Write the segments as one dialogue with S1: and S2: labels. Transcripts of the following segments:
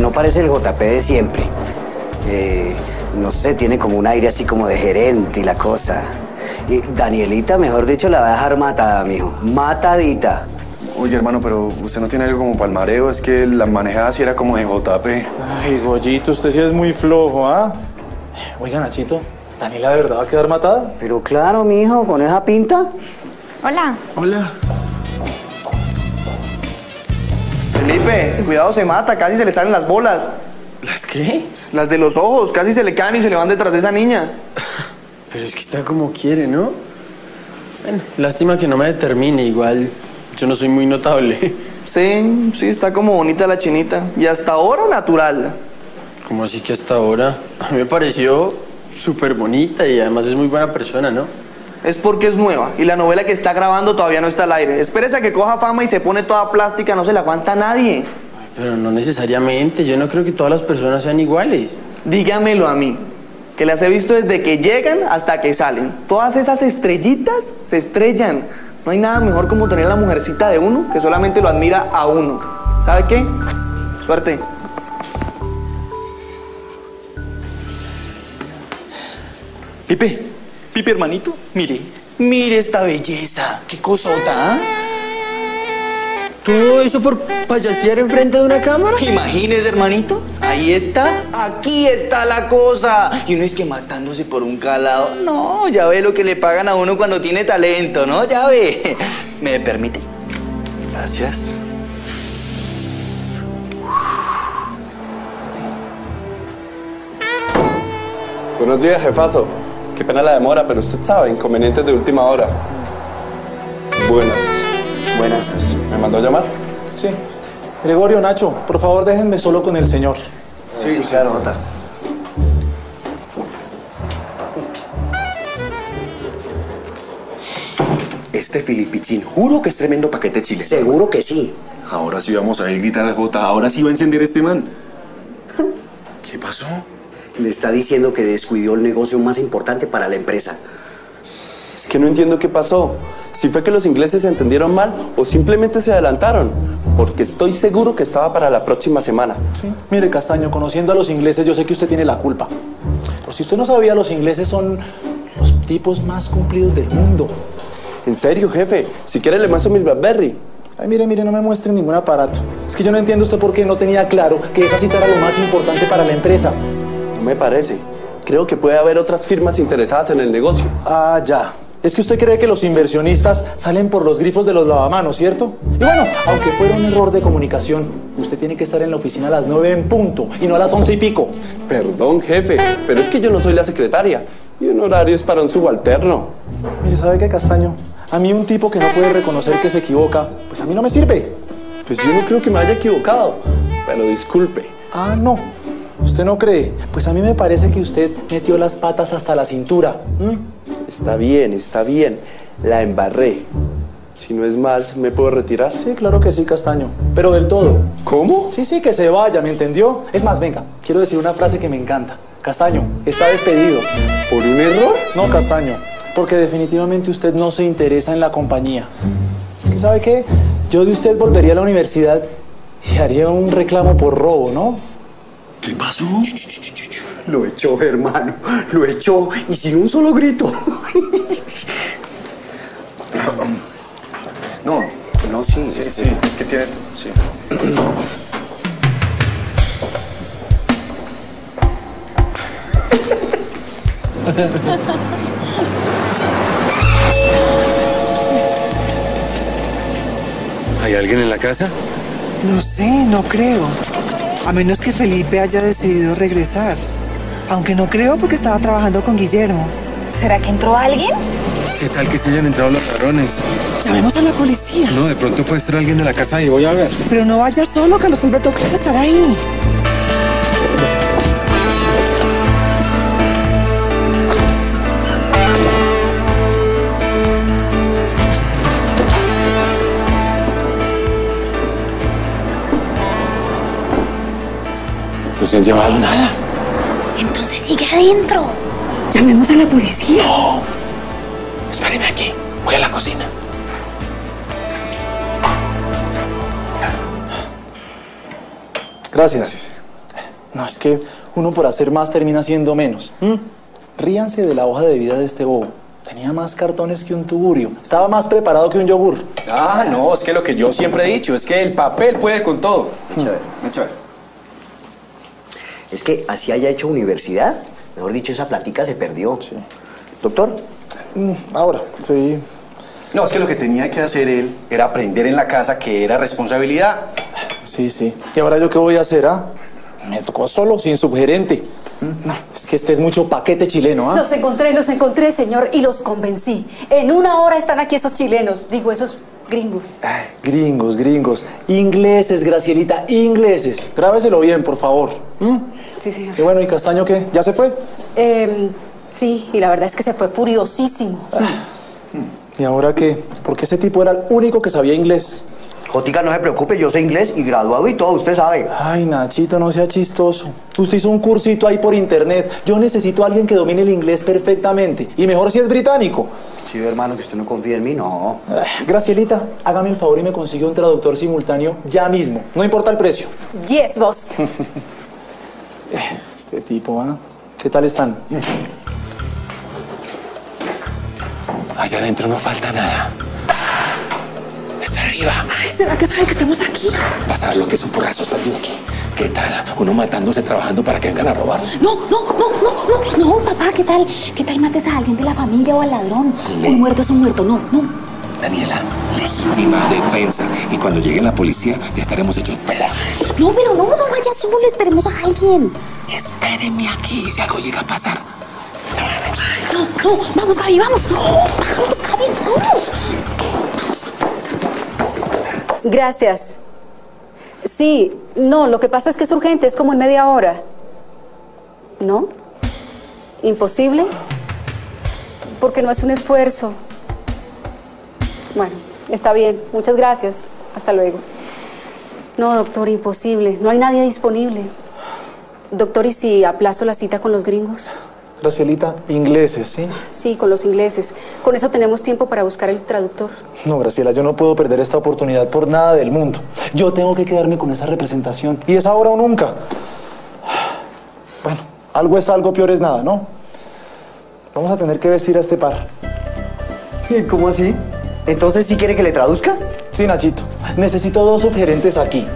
S1: no parece el JP de siempre. Eh, no sé, tiene como un aire así como de gerente y la cosa. Y Danielita, mejor dicho, la va a dejar matada, mijo. Matadita.
S2: Oye, hermano, pero usted no tiene algo como palmareo, es que la manejada sí era como de JP.
S3: Ay, Goyito, usted sí es muy flojo, ¿ah? Oiga, Nachito, ¿Daniela de verdad va a quedar matada?
S1: Pero claro, mijo, con esa pinta.
S4: Hola.
S2: Hola.
S5: Felipe, cuidado, se mata, casi se le salen las bolas.
S2: ¿Las qué?
S5: Las de los ojos, casi se le caen y se le van detrás de esa niña.
S6: Pero es que está como quiere, ¿no? Bueno, lástima que no me determine, igual yo no soy muy notable.
S5: Sí, sí, está como bonita la chinita. Y hasta ahora natural.
S6: Como así que hasta ahora? A mí me pareció súper bonita y además es muy buena persona, ¿no?
S5: Es porque es nueva y la novela que está grabando todavía no está al aire. Espérese a que coja fama y se pone toda plástica, no se la aguanta nadie.
S6: Pero no necesariamente, yo no creo que todas las personas sean iguales.
S5: Dígamelo a mí, que las he visto desde que llegan hasta que salen. Todas esas estrellitas se estrellan. No hay nada mejor como tener la mujercita de uno que solamente lo admira a uno. ¿Sabe qué? Suerte.
S3: Pipe, Pipe, hermanito, mire, mire esta belleza. Qué cosota, ¿ah?
S6: ¿Todo eso por payasear enfrente de una cámara?
S3: Imagínese, hermanito. Ahí está, aquí está la cosa. Y uno es que matándose por un calado. No, ya ve lo que le pagan a uno cuando tiene talento, ¿no? Ya ve. ¿Me permite? Gracias.
S7: Buenos días, jefazo. Qué pena la demora, pero usted sabe, inconvenientes de última hora. Buenas.
S1: Buenas.
S7: ¿Me mandó a llamar?
S3: Sí. Gregorio, Nacho, por favor déjenme solo con el señor.
S1: Sí, claro, nota.
S8: Este Filipichín, juro que es tremendo paquete chileno.
S1: Seguro que sí.
S8: Ahora sí vamos a ir gritar al J, ahora sí va a encender este man.
S1: Le está diciendo que descuidó el negocio más importante para la empresa.
S7: Es que no entiendo qué pasó. Si fue que los ingleses se entendieron mal o simplemente se adelantaron. Porque estoy seguro que estaba para la próxima semana.
S3: Sí. Mire, Castaño, conociendo a los ingleses, yo sé que usted tiene la culpa. Pero si usted no sabía, los ingleses son los tipos más cumplidos del mundo.
S7: En serio, jefe. Si quiere le muestro mi Blackberry.
S3: Ay, mire, mire, no me muestre ningún aparato. Es que yo no entiendo usted por qué no tenía claro que esa cita era lo más importante para la empresa.
S7: Me parece. Creo que puede haber otras firmas interesadas en el negocio.
S3: Ah, ya. Es que usted cree que los inversionistas salen por los grifos de los lavamanos, ¿cierto? Y bueno, aunque fuera un error de comunicación, usted tiene que estar en la oficina a las nueve en punto y no a las once y pico.
S7: Perdón, jefe, pero es que yo no soy la secretaria. Y un horario es para un subalterno.
S3: Mire, ¿sabe qué, Castaño? A mí un tipo que no puede reconocer que se equivoca, pues a mí no me sirve.
S7: Pues yo no creo que me haya equivocado. Pero disculpe.
S3: Ah, no. ¿Usted no cree? Pues a mí me parece que usted metió las patas hasta la cintura.
S7: Está bien, está bien. La embarré. Si no es más, ¿me puedo retirar?
S3: Sí, claro que sí, Castaño. Pero del todo.
S7: ¿Cómo?
S3: Sí, sí, que se vaya, ¿me entendió? Es más, venga, quiero decir una frase que me encanta. Castaño, está despedido.
S7: ¿Por un error?
S3: No, Castaño, porque definitivamente usted no se interesa en la compañía. Es que, ¿sabe qué? Yo de usted volvería a la universidad y haría un reclamo por robo, ¿no?
S8: ¿Qué pasó?
S1: Lo echó, hermano. Lo echó y sin un solo grito.
S8: No,
S1: No, sí.
S2: Sí,
S1: es
S2: sí,
S1: que-
S2: es que tiene... Sí.
S8: ¿Hay alguien en la casa?
S9: No sé, no creo. A menos que Felipe haya decidido regresar. Aunque no creo porque estaba trabajando con Guillermo.
S4: ¿Será que entró alguien?
S8: ¿Qué tal que se hayan entrado los ladrones?
S9: Llamemos a la policía.
S8: No, de pronto puede estar alguien de la casa y voy a ver.
S9: Pero no vaya solo, Carlos Alberto quiere estar ahí.
S8: Se han llevado nada.
S4: Entonces sigue adentro.
S9: Llamemos a la policía.
S8: Espéreme aquí. Voy a la cocina.
S3: Gracias. No, es que uno por hacer más termina haciendo menos. ¿m? Ríanse de la hoja de vida de este bobo. Tenía más cartones que un tugurio. Estaba más preparado que un yogur.
S2: Ah, no, es que lo que yo siempre he dicho es que el papel puede con todo.
S1: Chévere.
S2: Chévere.
S1: Es que así haya hecho universidad, mejor dicho, esa platica se perdió. Doctor,
S3: Mm, Ahora, sí.
S2: No, es que lo que tenía que hacer él era aprender en la casa que era responsabilidad.
S3: Sí, sí. ¿Y ahora yo qué voy a hacer, ah? Me tocó solo, sin subgerente. No, es que este es mucho paquete chileno, ¿ah?
S10: Los encontré, los encontré, señor, y los convencí. En una hora están aquí esos chilenos, digo, esos gringos.
S3: Ay, gringos, gringos. Ingleses, Gracielita, ingleses. Grábeselo bien, por favor. ¿m?
S10: Sí, señor.
S3: Y bueno, ¿y Castaño qué? ¿Ya se fue?
S10: Em, sí, y la verdad es que se fue furiosísimo.
S3: ¿Y ahora qué? Porque ese tipo era el único que sabía inglés.
S1: Jotica, no se preocupe, yo sé inglés y graduado y todo, usted sabe.
S3: Ay, Nachito, no sea chistoso. Usted hizo un cursito ahí por internet. Yo necesito a alguien que domine el inglés perfectamente. Y mejor si es británico.
S1: Sí, hermano, que usted no confía en mí, no.
S3: Ay, Gracielita, hágame el favor y me consigue un traductor simultáneo ya mismo. No importa el precio.
S10: Yes, boss.
S3: Este tipo, ¿ah? ¿Qué tal están?
S8: Allá adentro no falta nada. Está arriba.
S10: ¿Será que sabe que estamos aquí?
S8: Vas a ver lo que es un porrazo saliendo aquí. ¿Qué tal? Uno matándose trabajando para que vengan a robar.
S4: No, no, no, no, no, no, papá, ¿qué tal? ¿Qué tal mates a alguien de la familia o al ladrón? Un muerto es un muerto, no, no.
S8: Daniela, legítima defensa. Y cuando llegue la policía, ya estaremos hechos pedazos.
S4: No, pero no, no vaya solo, esperemos a alguien.
S8: Espérenme aquí si algo llega a pasar.
S4: No, no, vamos, Gaby, vamos. Vamos, Gaby, vamos.
S10: Gracias. Sí, no, lo que pasa es que es urgente, es como en media hora. ¿No? ¿Imposible? Porque no es un esfuerzo. Bueno, está bien, muchas gracias. Hasta luego. No, doctor, imposible. No hay nadie disponible. Doctor, ¿y si aplazo la cita con los gringos?
S3: Gracielita, ingleses, ¿sí?
S10: Sí, con los ingleses. Con eso tenemos tiempo para buscar el traductor.
S3: No, Graciela, yo no puedo perder esta oportunidad por nada del mundo. Yo tengo que quedarme con esa representación. Y es ahora o nunca. Bueno, algo es algo, peor es nada, ¿no? Vamos a tener que vestir a este par.
S1: ¿Cómo así? Entonces, ¿sí quiere que le traduzca?
S3: Sí, Nachito. Necesito dos subgerentes aquí.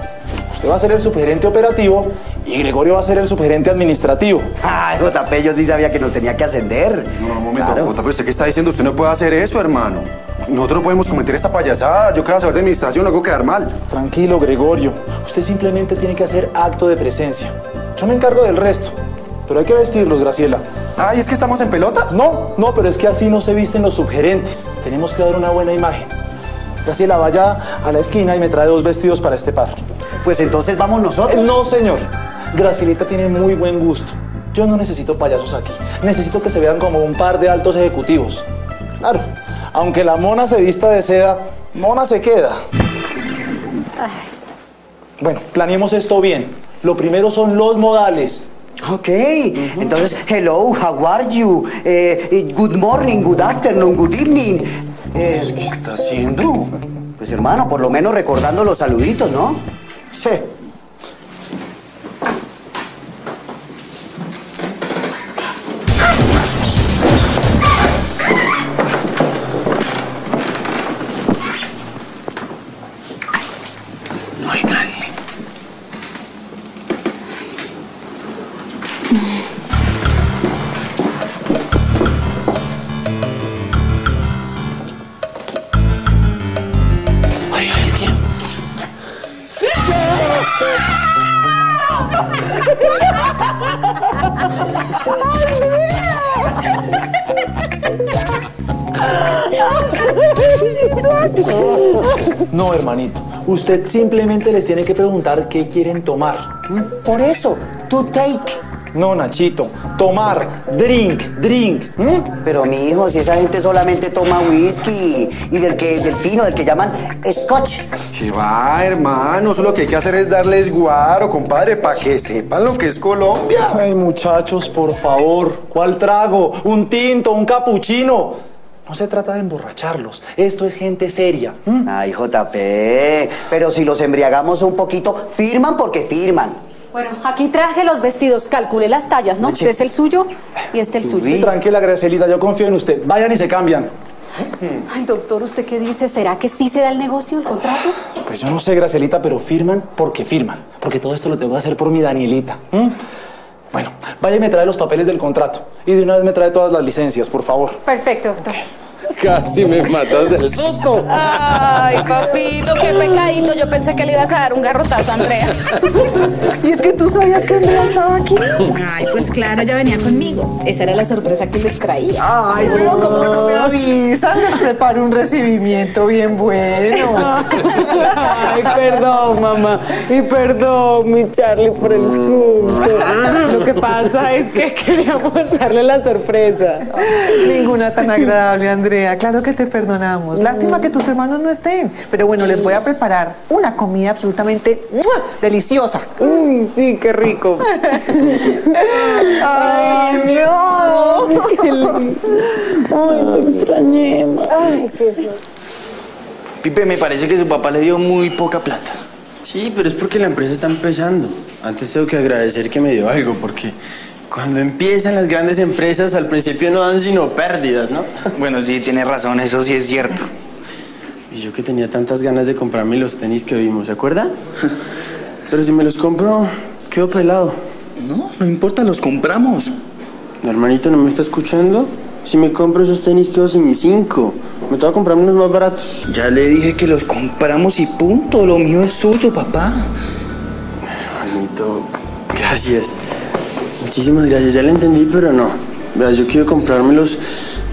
S3: Usted va a ser el subgerente operativo y Gregorio va a ser el subgerente administrativo.
S1: Ay, JP, yo sí sabía que nos tenía que ascender.
S2: No, un momento,
S1: Claro.
S2: Pero ¿usted qué está diciendo? Usted no puede hacer eso, hermano. Nosotros no podemos cometer esta payasada. Yo que voy a saber de administración, lo hago quedar mal.
S3: Tranquilo, Gregorio. Usted simplemente tiene que hacer acto de presencia. Yo me encargo del resto. Pero hay que vestirlos, Graciela.
S2: Ay, ¿es que estamos en pelota?
S3: No, no, pero es que así no se visten los subgerentes. Tenemos que dar una buena imagen. Graciela, vaya a la esquina y me trae dos vestidos para este par.
S1: Pues entonces vamos nosotros.
S3: No, señor. Gracielita tiene muy buen gusto. Yo no necesito payasos aquí. Necesito que se vean como un par de altos ejecutivos. Claro, aunque la mona se vista de seda, mona se queda. Bueno, planeemos esto bien. Lo primero son los modales.
S1: Ok, entonces, hello, how are you? Eh, eh, good morning, good afternoon, good evening. Eh,
S2: ¿Qué está haciendo?
S1: pues hermano, por lo menos recordando los saluditos, ¿no? Sí.
S8: No,
S3: hermanito. Usted simplemente les tiene que preguntar qué quieren tomar.
S1: Por eso, to take.
S3: No, Nachito. Tomar. Drink, drink.
S1: Pero mi hijo, si esa gente solamente toma whisky y del que del fino, del que llaman scotch.
S2: ¿Qué va, hermano? Eso lo que hay que hacer es darles guaro, compadre, para que sepan lo que es Colombia.
S3: Ay, muchachos, por favor. ¿Cuál trago? ¿Un tinto? ¿Un capuchino? No se trata de emborracharlos. Esto es gente seria. ¿m?
S1: Ay, JP, pero si los embriagamos un poquito, firman porque firman.
S10: Bueno, aquí traje los vestidos, calculé las tallas, ¿no? Este es el suyo y este el
S3: Sí,
S10: suyo.
S3: tranquila, Gracielita, yo confío en usted. Vayan y se cambian.
S10: Ay, doctor, ¿usted qué dice? ¿Será que sí se da el negocio, el contrato?
S3: Pues yo no sé, Gracielita, pero firman porque firman. Porque todo esto lo tengo que hacer por mi Danielita. Bueno, vaya y me trae los papeles del contrato. Y de una vez me trae todas las licencias, por favor.
S10: Perfecto, doctor.
S6: Casi me matas del susto.
S11: Ay, papito, qué pecadito. Yo pensé que le ibas a dar un garrotazo a Andrea.
S12: ¿Y es que tú sabías que Andrea estaba aquí?
S4: Ay, pues claro, ya venía conmigo. Esa era la sorpresa que les traía.
S12: Ay, pero como no me avisan, les preparo un recibimiento bien bueno.
S13: Ay, perdón, mamá. Y perdón, mi Charlie, por el susto. Lo que pasa es que queríamos darle la sorpresa.
S12: Ninguna tan agradable, Andrea. Claro que te perdonamos. Lástima que tus hermanos no estén. Pero bueno, les voy a preparar una comida absolutamente ¡mua! deliciosa.
S13: Uy, sí, qué rico.
S12: Ay, no.
S13: Ay, te extrañé.
S12: Ay, qué
S14: Pipe, me parece que su papá le dio muy poca plata.
S6: Sí, pero es porque la empresa está empezando. Antes tengo que agradecer que me dio algo, porque cuando empiezan las grandes empresas, al principio no dan sino pérdidas, ¿no?
S14: Bueno, sí, tiene razón, eso sí es cierto.
S6: Y yo que tenía tantas ganas de comprarme los tenis que vimos, ¿se acuerda? Pero si me los compro, quedo pelado.
S14: No, no importa, los compramos.
S6: Hermanito, ¿no me está escuchando? Si me compro esos tenis, quedo sin cinco. Me tengo que comprar unos más baratos.
S14: Ya le dije que los compramos y punto. Lo mío es suyo, papá.
S6: Hermanito, gracias. Muchísimas gracias, ya lo entendí, pero no. Vea, yo quiero comprármelos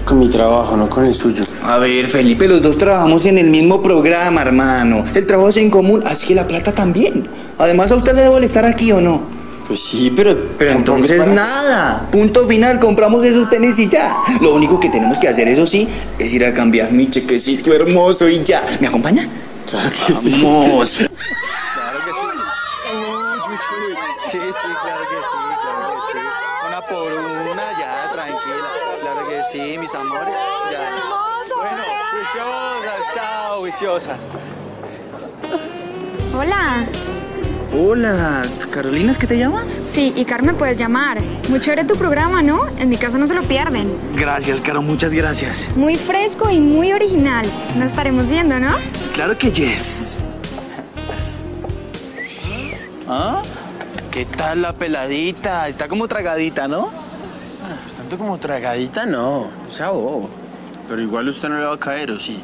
S6: con mi trabajo, no con el suyo.
S14: A ver, Felipe, los dos trabajamos en el mismo programa, hermano. El trabajo es en común, así que la plata también. Además, ¿a usted le debo estar aquí o no?
S6: Pues sí, pero...
S14: Pero entonces nada. Punto final, compramos esos tenis y ya. Lo único que tenemos que hacer, eso sí, es ir a cambiar mi chequecito hermoso y ya. ¿Me acompaña?
S6: Claro que sí.
S14: Vamos.
S2: Claro que sí. Sí, sí, claro que sí, claro que sí. Una por una, ya, tranquila. Claro que sí, mis amores. Ya. Bueno, juiciosas, chao, juiciosas.
S15: Hola.
S14: Hola, Carolina, ¿es que te llamas?
S15: Sí, y Carmen puedes llamar. Muy chévere tu programa, ¿no? En mi casa no se lo pierden.
S14: Gracias, Caro, muchas gracias.
S15: Muy fresco y muy original. Nos estaremos viendo, ¿no?
S14: Claro que yes. ¿Qué tal la peladita? Está como tragadita, ¿no?
S6: Pues tanto como tragadita, no. O sea, bobo. Pero igual usted no le va a caer, ¿o sí?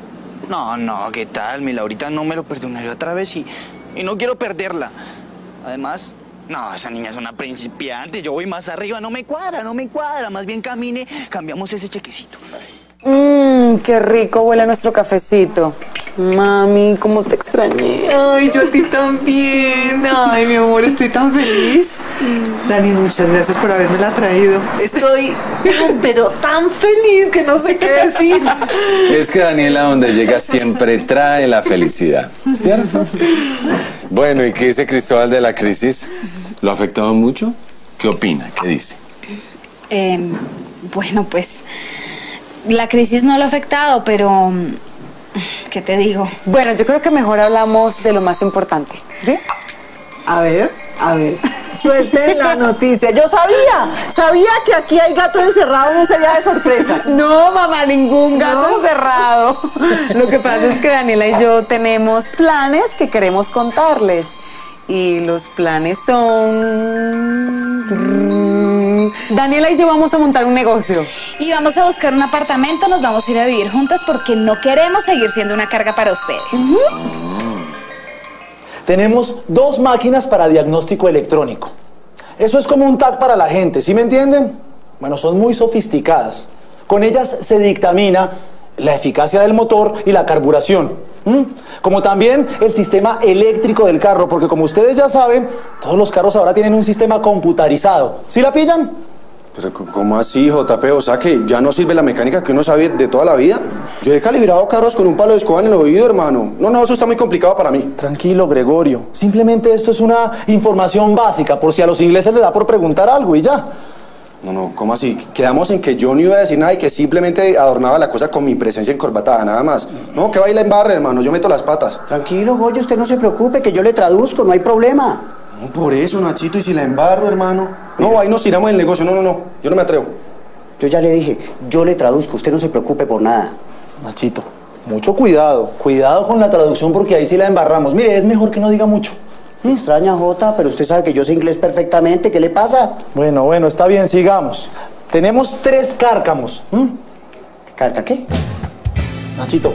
S14: No, no, ¿qué tal? Mi Laurita no me lo perdonaría otra vez y, y no quiero perderla. Además, no, esa niña es una principiante. Yo voy más arriba, no me cuadra, no me cuadra. Más bien camine, cambiamos ese chequecito.
S13: Mmm, qué rico huele nuestro cafecito. Mami, cómo te extrañé.
S12: Ay, yo a ti también. Ay, mi amor, estoy tan feliz. Dani, muchas gracias por haberme la traído. Estoy, pero tan feliz que no sé qué decir.
S8: Es que Daniela, donde llega, siempre trae la felicidad, ¿cierto? Bueno, ¿y qué dice Cristóbal de la crisis? ¿Lo ha afectado mucho? ¿Qué opina? ¿Qué dice?
S4: Eh, bueno, pues la crisis no lo ha afectado, pero ¿qué te digo?
S13: Bueno, yo creo que mejor hablamos de lo más importante. ¿Sí?
S12: A ver, a ver. Suelte la noticia. Yo sabía, sabía que aquí hay gato encerrado en ese día de sorpresa.
S13: No, mamá, ningún gato encerrado. Lo que pasa es que Daniela y yo tenemos planes que queremos contarles. Y los planes son... Daniela y yo vamos a montar un negocio.
S4: Y vamos a buscar un apartamento, nos vamos a ir a vivir juntas porque no queremos seguir siendo una carga para ustedes.
S3: Tenemos dos máquinas para diagnóstico electrónico. Eso es como un tag para la gente, ¿sí me entienden? Bueno, son muy sofisticadas. Con ellas se dictamina la eficacia del motor y la carburación. Como también el sistema eléctrico del carro, porque como ustedes ya saben, todos los carros ahora tienen un sistema computarizado. ¿Sí la pillan?
S2: Pero, ¿cómo así, JP? O sea, que ya no sirve la mecánica que uno sabe de toda la vida. Yo he calibrado carros con un palo de escoba en el oído, hermano. No, no, eso está muy complicado para mí.
S3: Tranquilo, Gregorio. Simplemente esto es una información básica, por si a los ingleses les da por preguntar algo y ya.
S2: No, no, ¿cómo así? Quedamos en que yo no iba a decir nada y que simplemente adornaba la cosa con mi presencia encorbatada, nada más. No, que baila en barra, hermano, yo meto las patas.
S1: Tranquilo, Goyo, usted no se preocupe, que yo le traduzco, no hay problema.
S6: No, por eso, Nachito, y si la embarro, hermano. No, ahí nos tiramos el negocio. No, no, no. Yo no me atrevo.
S1: Yo ya le dije, yo le traduzco, usted no se preocupe por nada.
S3: Nachito, mucho cuidado. Cuidado con la traducción porque ahí sí la embarramos. Mire, es mejor que no diga mucho.
S1: Me extraña, Jota, pero usted sabe que yo sé inglés perfectamente. ¿Qué le pasa?
S3: Bueno, bueno, está bien, sigamos. Tenemos tres cárcamos. ¿m?
S1: ¿Carca qué?
S3: Nachito,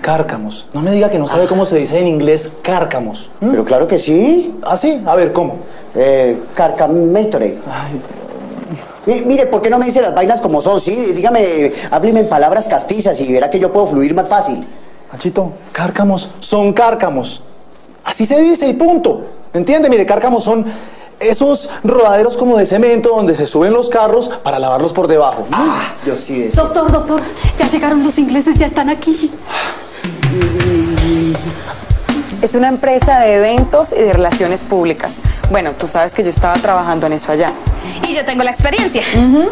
S3: cárcamos. No me diga que no sabe cómo se dice en inglés cárcamos. ¿m?
S1: Pero claro que sí.
S3: ¿Ah, sí? A ver, ¿cómo?
S1: Eh. Mi- Mire, ¿por qué no me dice las vainas como son? Sí, dígame, hábleme en palabras castizas y verá que yo puedo fluir más fácil.
S3: Nachito, cárcamos son cárcamos. Así se dice y punto. ¿Entiende? Mire, cárcamos son esos rodaderos como de cemento donde se suben los carros para lavarlos por debajo.
S1: Ah, yo sí decía.
S10: Doctor, doctor, ya llegaron los ingleses, ya están aquí.
S13: Es una empresa de eventos y de relaciones públicas. Bueno, tú sabes que yo estaba trabajando en eso allá.
S4: Y yo tengo la experiencia.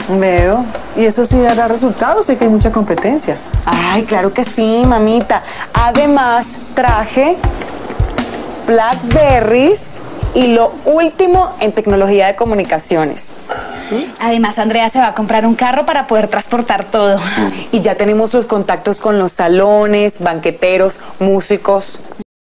S12: Veo. Y eso sí dará resultados, sé que hay mucha competencia.
S13: Ay, claro que sí, mamita. Además, traje Blackberries y lo último en tecnología de comunicaciones.
S4: Además, Andrea se va a comprar un carro para poder transportar todo.
S13: Y ya tenemos los contactos con los salones, banqueteros, músicos.